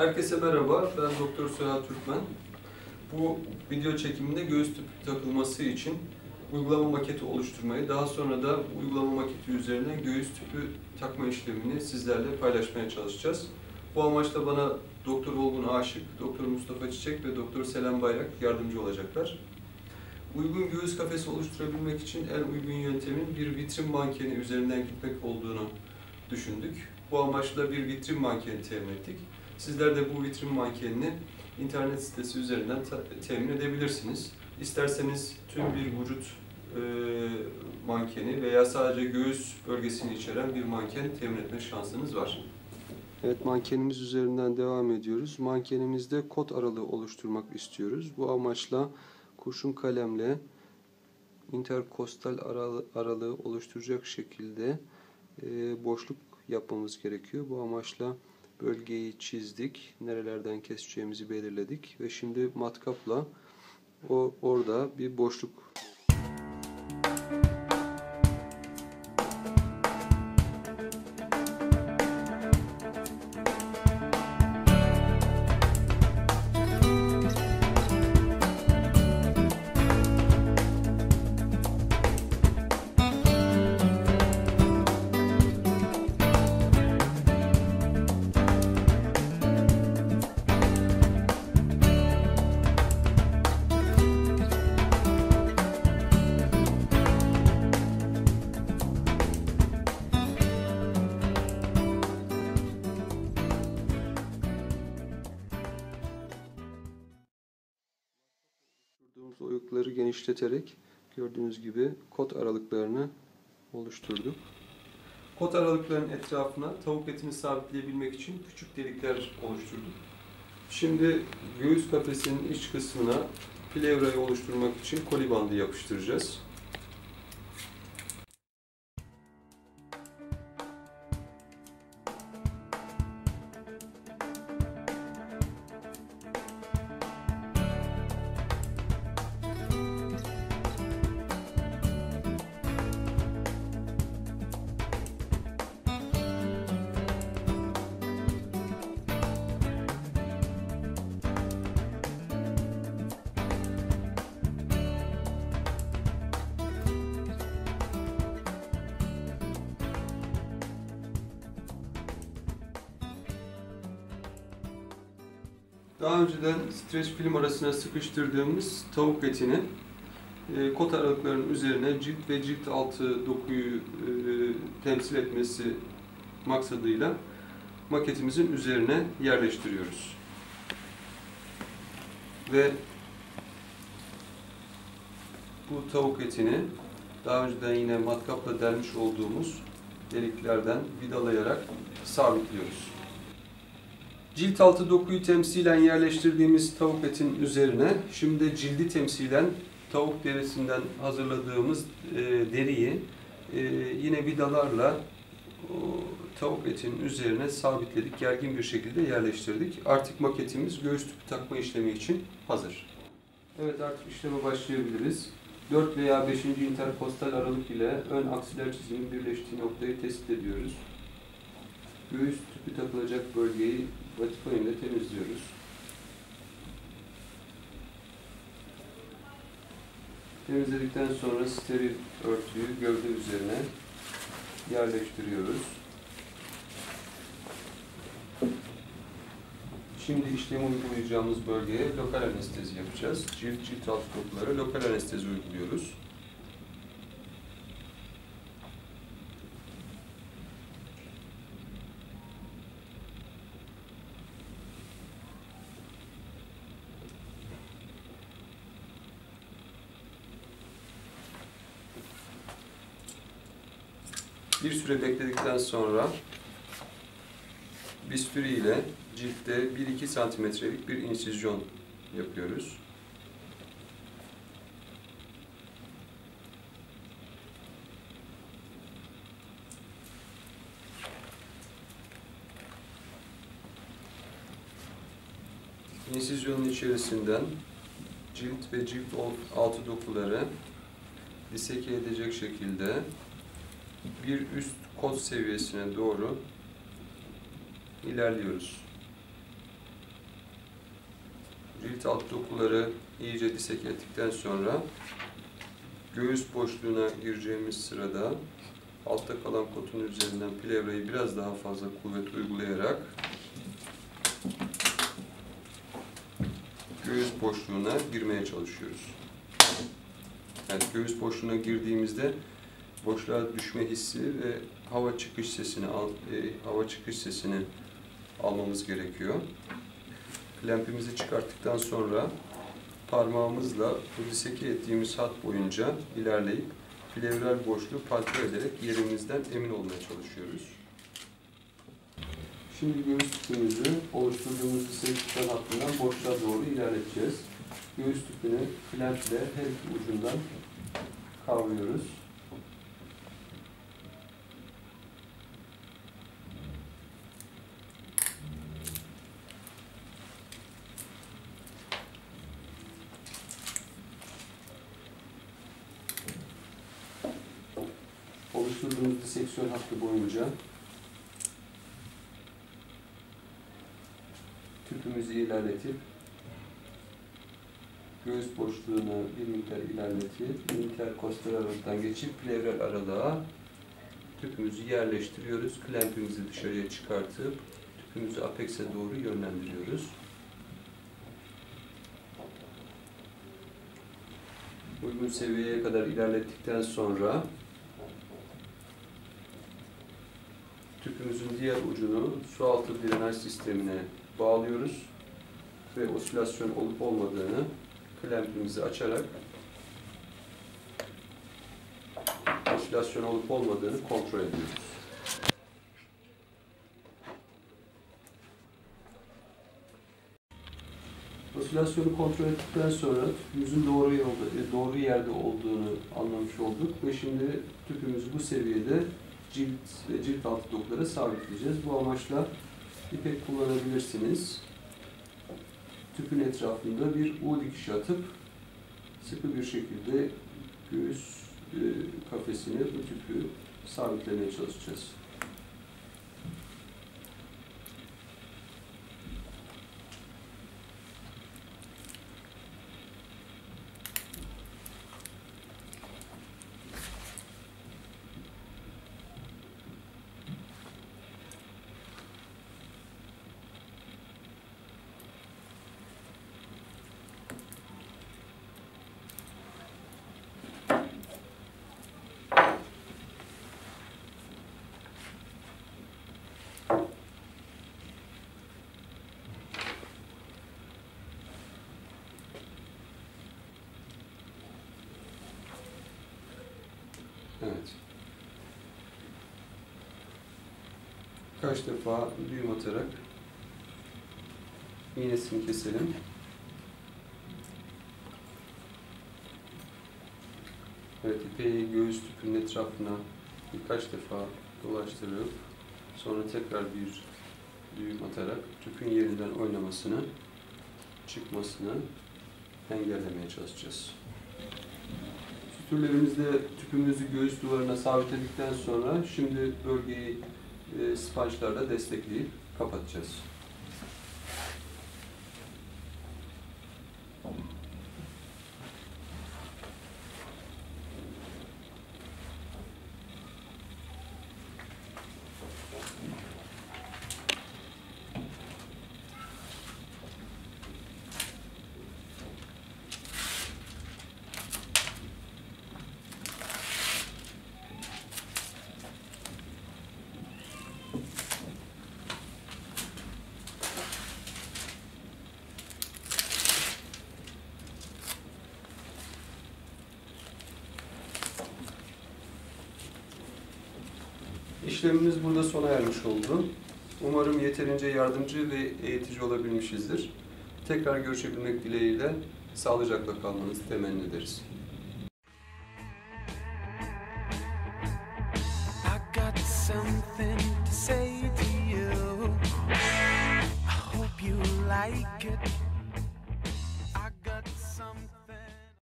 Herkese merhaba, ben Doktor Süha Türkmen. Bu video çekiminde göğüs tüpü takılması için uygulama maketi oluşturmayı, daha sonra da uygulama maketi üzerine göğüs tüpü takma işlemini sizlerle paylaşmaya çalışacağız. Bu amaçla bana Doktor Olgun Aşık, Doktor Mustafa Çiçek ve Doktor Selam Bayrak yardımcı olacaklar. Uygun göğüs kafesi oluşturabilmek için en uygun yöntemin bir vitrin mankeni üzerinden gitmek olduğunu düşündük. Bu amaçla bir vitrin mankeni temin ettik. Sizler de bu vitrin mankenini internet sitesi üzerinden temin edebilirsiniz. İsterseniz tüm bir vücut e, mankeni veya sadece göğüs bölgesini içeren bir manken temin etme şansınız var. Evet mankenimiz üzerinden devam ediyoruz. Mankenimizde kod aralığı oluşturmak istiyoruz. Bu amaçla kurşun kalemle interkostal aralığı oluşturacak şekilde e, boşluk yapmamız gerekiyor. Bu amaçla bölgeyi çizdik. Nerelerden keseceğimizi belirledik ve şimdi matkapla o orada bir boşluk Kurduğumuz oyukları genişleterek gördüğünüz gibi kot aralıklarını oluşturduk. Kot aralıkların etrafına tavuk etini sabitleyebilmek için küçük delikler oluşturduk. Şimdi göğüs kafesinin iç kısmına plevrayı oluşturmak için koli bandı yapıştıracağız. Daha önceden streç film arasına sıkıştırdığımız tavuk etini e, kot aralıklarının üzerine cilt ve cilt altı dokuyu e, temsil etmesi maksadıyla maketimizin üzerine yerleştiriyoruz. Ve bu tavuk etini daha önceden yine matkapla delmiş olduğumuz deliklerden vidalayarak sabitliyoruz. Cilt altı dokuyu temsilen yerleştirdiğimiz tavuk etin üzerine şimdi cildi temsilen tavuk derisinden hazırladığımız e, deriyi e, yine vidalarla o, tavuk etin üzerine sabitledik, gergin bir şekilde yerleştirdik. Artık maketimiz göğüs tüpü takma işlemi için hazır. Evet artık işleme başlayabiliriz. 4 veya 5. interkostal aralık ile ön aksiler çizimin birleştiği noktayı tespit ediyoruz. Göğüs tüpü takılacak bölgeyi vatifon ile temizliyoruz. Temizledikten sonra steril örtüyü gövde üzerine yerleştiriyoruz. Şimdi işlemi uygulayacağımız bölgeye lokal anestezi yapacağız. Cilt cilt alt dokulara lokal anestezi uyguluyoruz. Bir süre bekledikten sonra bisturi ile ciltte 1-2 santimetrelik bir insizyon yapıyoruz. İnsizyonun içerisinden cilt ve cilt altı dokuları diseke edecek şekilde bir üst kod seviyesine doğru ilerliyoruz. cilt alt dokuları iyice disek ettikten sonra göğüs boşluğuna gireceğimiz sırada altta kalan kotun üzerinden plevrayı biraz daha fazla kuvvet uygulayarak göğüs boşluğuna girmeye çalışıyoruz. Yani göğüs boşluğuna girdiğimizde boşluğa düşme hissi ve hava çıkış sesini al, e, hava çıkış sesini almamız gerekiyor. Klempimizi çıkarttıktan sonra parmağımızla bu diseke ettiğimiz hat boyunca ilerleyip plevral boşluğu palpe ederek yerimizden emin olmaya çalışıyoruz. Şimdi göğüs tüpümüzü oluşturduğumuz disekten hattından boşluğa doğru ilerleteceğiz. Göğüs tüpünü klemple her iki ucundan kavruyoruz. Oluşturduğumuz diseksiyon hattı boyunca tüpümüzü ilerletip göğüs boşluğunu bir miktar ilerletip interkostal aralıktan geçip plevral aralığa tüpümüzü yerleştiriyoruz. Klempimizi dışarıya çıkartıp tüpümüzü apex'e doğru yönlendiriyoruz. Uygun seviyeye kadar ilerlettikten sonra diğer ucunu su altı drenaj sistemine bağlıyoruz ve osilasyon olup olmadığını klempimizi açarak osilasyon olup olmadığını kontrol ediyoruz. Osilasyonu kontrol ettikten sonra tüpümüzün doğru yolda, e, doğru yerde olduğunu anlamış olduk ve şimdi tüpümüz bu seviyede cilt ve cilt altı dokulara sabitleyeceğiz. Bu amaçla ipek kullanabilirsiniz. Tüpün etrafında bir U dikişi atıp sıkı bir şekilde göğüs e, kafesine bu tüpü sabitlemeye çalışacağız. Evet. Kaç defa düğüm atarak iğnesini keselim. Evet, ipeği göğüs tüpünün etrafına birkaç defa dolaştırıp sonra tekrar bir düğüm atarak tüpün yerinden oynamasını, çıkmasını engellemeye çalışacağız. Türlerimizde tüpümüzü göğüs duvarına sabitledikten sonra şimdi bölgeyi e, sponge'larla destekleyip kapatacağız. İşlemimiz burada sona ermiş oldu. Umarım yeterince yardımcı ve eğitici olabilmişizdir. Tekrar görüşebilmek dileğiyle sağlıcakla kalmanızı temenni ederiz.